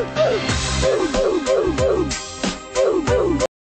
Uh.